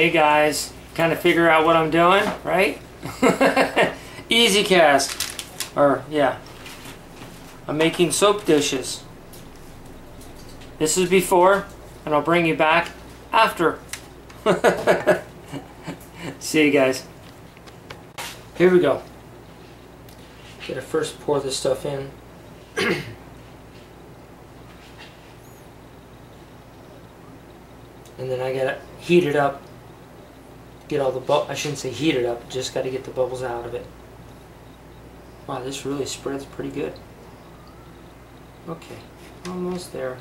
Hey guys, kind of figure out what I'm doing, right? Easy cast. Or, yeah. I'm making soap dishes. This is before, and I'll bring you back after. See you guys. Here we go. Gotta first pour this stuff in. and then I gotta heat it up. Get all the bu I shouldn't say heat it up, just gotta get the bubbles out of it. Wow, this really spreads pretty good. Okay, almost there.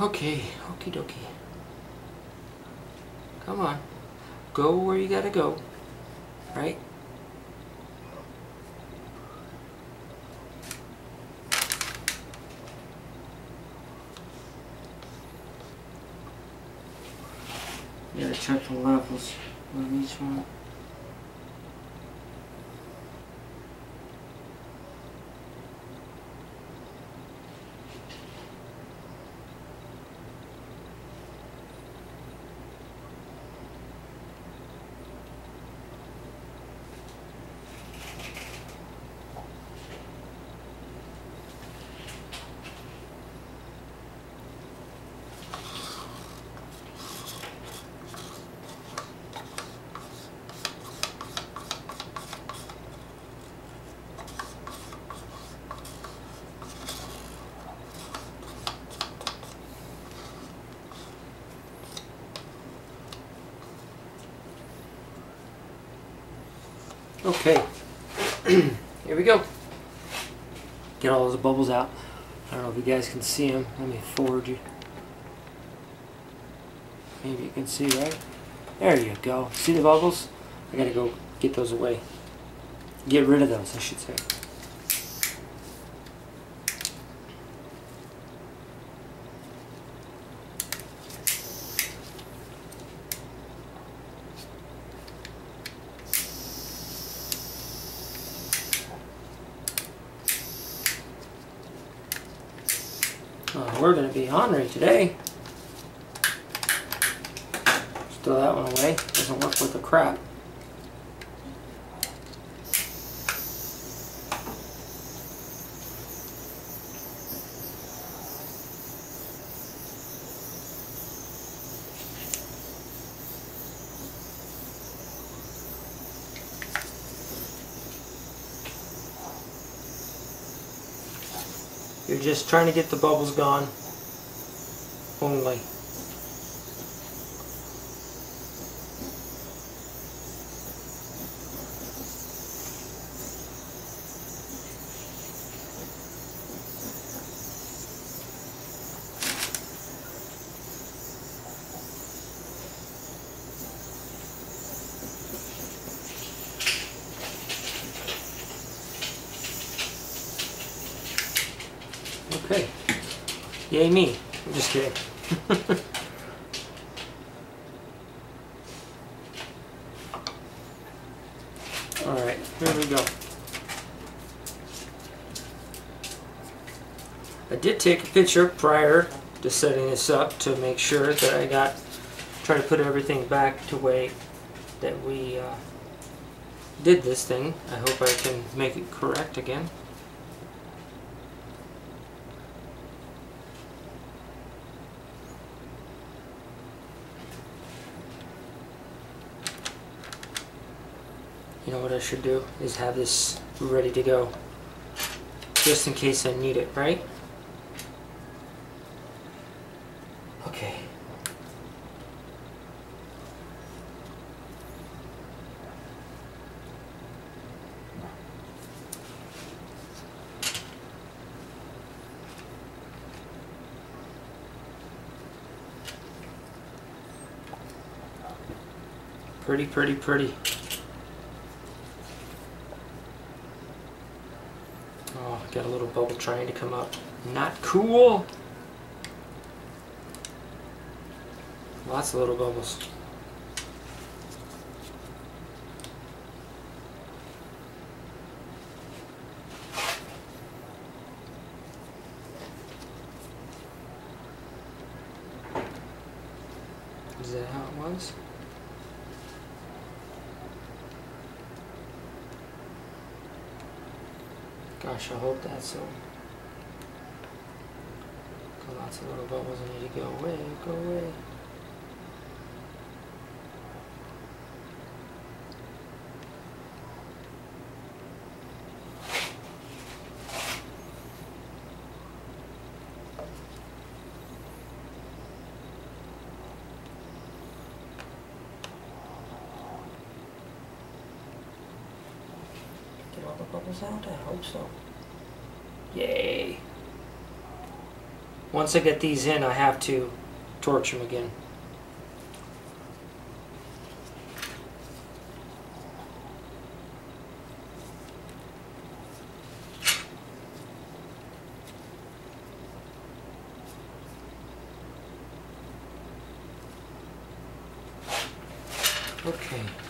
Okay, okie dokie. Come on. Go where you gotta go. Right? You gotta check the levels on each one. Okay, here we go. Get all those bubbles out. I don't know if you guys can see them. Let me forward you. Maybe you can see, right? There you go. See the bubbles? I gotta go get those away. Get rid of those, I should say. Oh, we're going to be ornery today. Throw that one away. Doesn't work with the crap. You're just trying to get the bubbles gone. Only. Okay. Yay me. I'm just kidding. Alright, here we go. I did take a picture prior to setting this up to make sure that I got, try to put everything back to way that we uh, did this thing. I hope I can make it correct again. You know what I should do is have this ready to go. Just in case I need it, right? Okay. Pretty, pretty, pretty. bubble trying to come up. Not cool! Lots of little bubbles. Is that how it was? Gosh, I hope that's so. Got lots of little bubbles I need to go away, go away. Get all the bubbles out? I hope so. Yay. Once I get these in, I have to torch them again. Okay.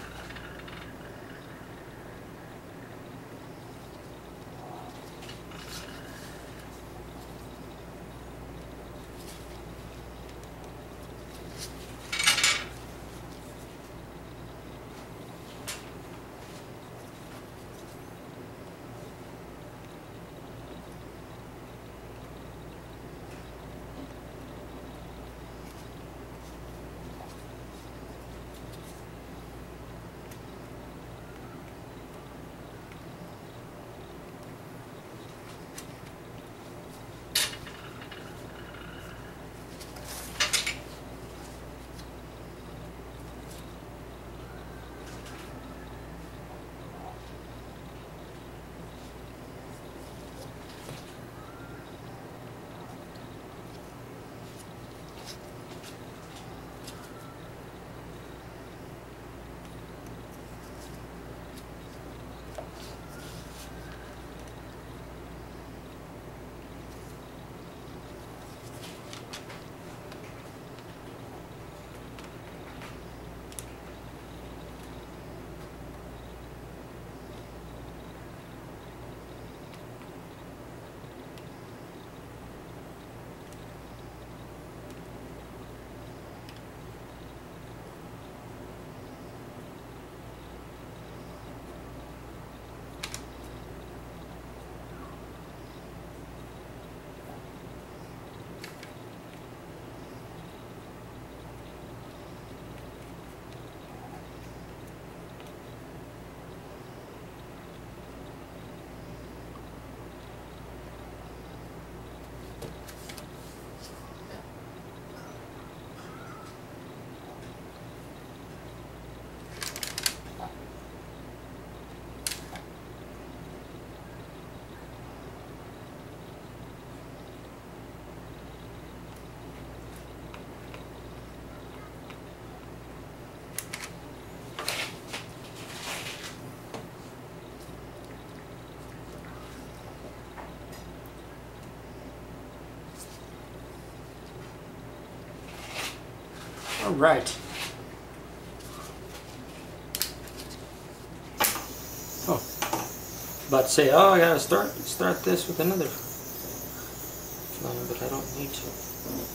All right. Oh, about to say, oh, I gotta start start this with another but I don't need to.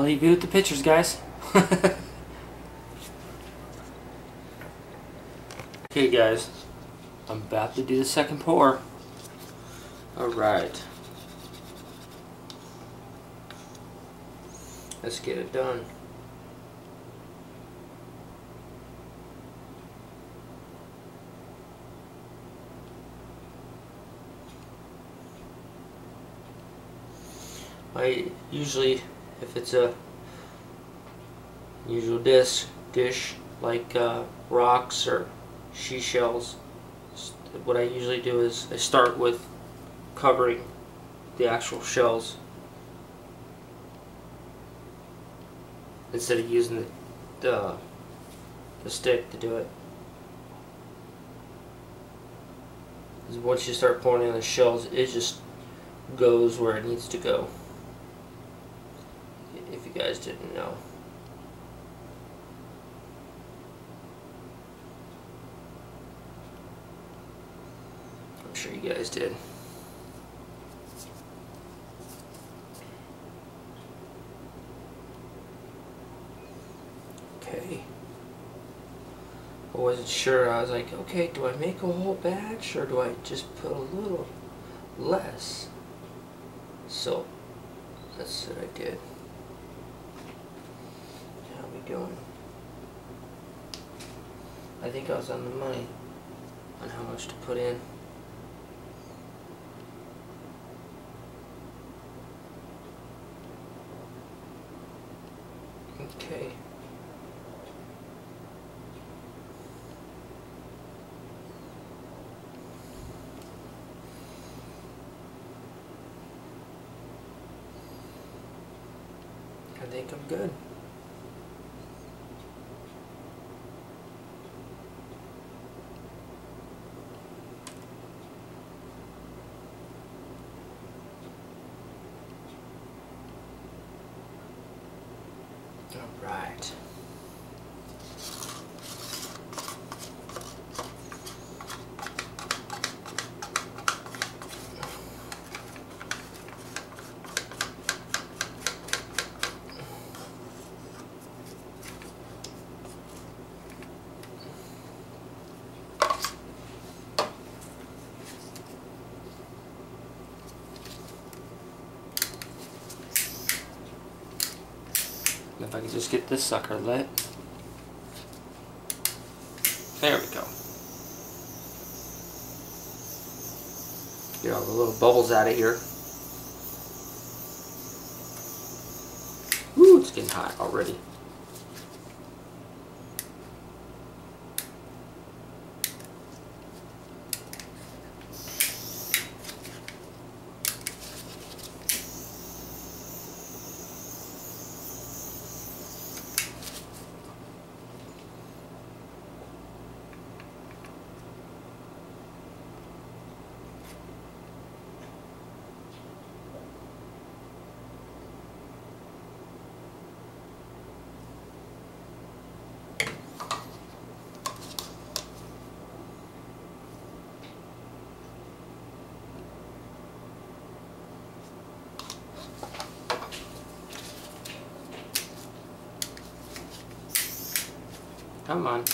I'll leave you with the pictures, guys. okay, guys. I'm about to do the second pour. Alright. Let's get it done. I usually, if it's a usual dish, dish like uh, rocks or seashells, what I usually do is I start with covering the actual shells instead of using the, the, the stick to do it. Once you start pouring in the shells, it just goes where it needs to go you guys didn't know. I'm sure you guys did. Okay. I wasn't sure. I was like, okay, do I make a whole batch or do I just put a little less? So, that's what I did doing. I think I was on the money on how much to put in. Okay. I think I'm good. Right. If I can just get this sucker lit. There we go. Get all the little bubbles out of here. Ooh, it's getting hot already. Come on.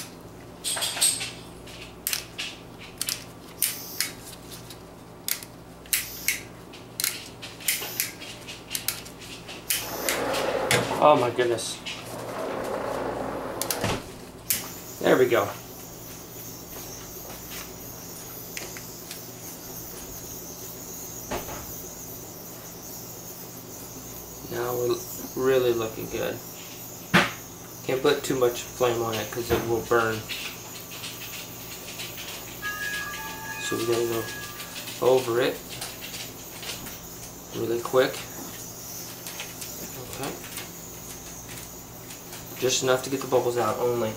Oh my goodness. There we go. Now we're really looking good. Can't put too much flame on it because it will burn. So we gotta go over it really quick. Okay. Just enough to get the bubbles out only.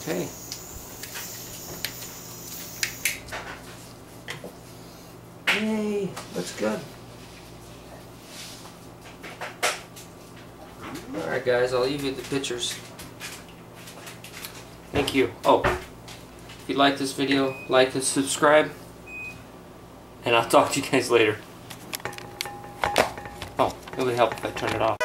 Okay. Yay, looks good. Alright guys, I'll leave you the pictures. Thank you. Oh, If you like this video, like and subscribe. And I'll talk to you guys later. Oh, it would help if I turn it off.